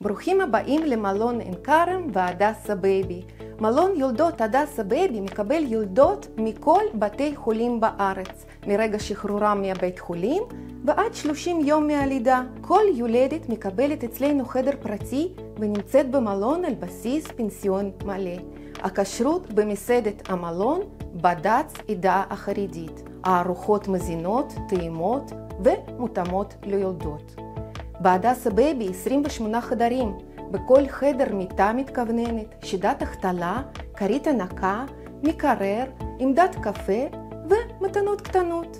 ברוכים הבאים למלון עין כרם והדסה בייבי. מלון יולדות הדסה בייבי מקבל יולדות מכל בתי חולים בארץ, מרגע שחרורם מהבית חולים ועד 30 יום מהלידה. כל יולדת מקבלת אצלנו חדר פרטי ונמצאת במלון על בסיס פנסיון מלא. הכשרות במסעדת המלון בד"ץ עדה החרדית. הארוחות מזינות, טעימות ומותאמות ליולדות. בהדסה בייבי 28 חדרים, בכל חדר מיטה מתכווננת, שידת החתלה, כרית הנקה, מקרר, עמדת קפה ומתנות קטנות.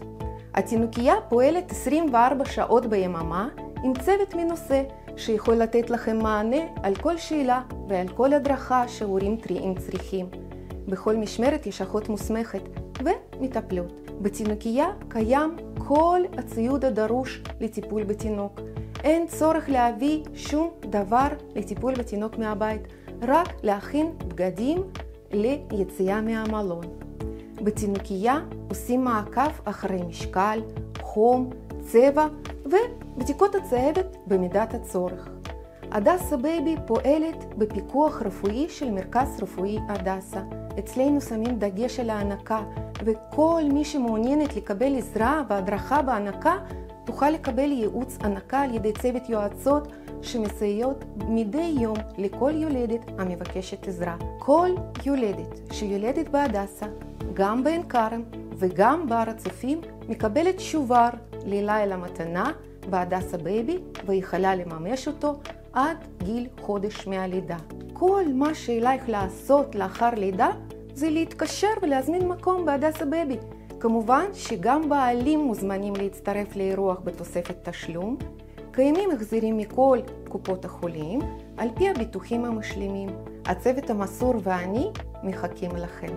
התינוקייה פועלת 24 שעות ביממה עם צוות מנוסה שיכול לתת לכם מענה על כל שאלה ועל כל הדרכה שהורים טריים צריכים. בכל משמרת יש אחות מוסמכת ומטפלות. בתינוקייה קיים כל הציוד הדרוש לטיפול בתינוק. אין צורך להביא שום דבר לטיפול בתינוק מהבית, רק להכין בגדים ליציאה מהמלון. בתינוקייה עושים מעקב אחרי משקל, חום, צבע ובדיקות הצהבת במידת הצורך. הדסה בייבי פועלת בפיקוח רפואי של מרכז רפואי הדסה. אצלנו שמים דגש על ההנקה, וכל מי שמעוניינת לקבל עזרה והדרכה בהנקה תוכל לקבל ייעוץ הנקה על ידי צוות יועצות שמסייעות מדי יום לכל יולדת המבקשת עזרה. כל יולדת שיולדת בהדסה, גם בעין כרם וגם בהר הצופים, מקבלת שובר ללילה מתנה בהדסה בייבי ויכולה לממש אותו עד גיל חודש מהלידה. כל מה שעלייך לעשות לאחר לידה זה להתקשר ולהזמין מקום בהדסה בייבי. כמובן שגם בעלים מוזמנים להצטרף לאירוח בתוספת תשלום. קיימים החזרים מכל קופות החולים על פי הביטוחים המשלימים. הצוות המסור ואני מחכים לכם.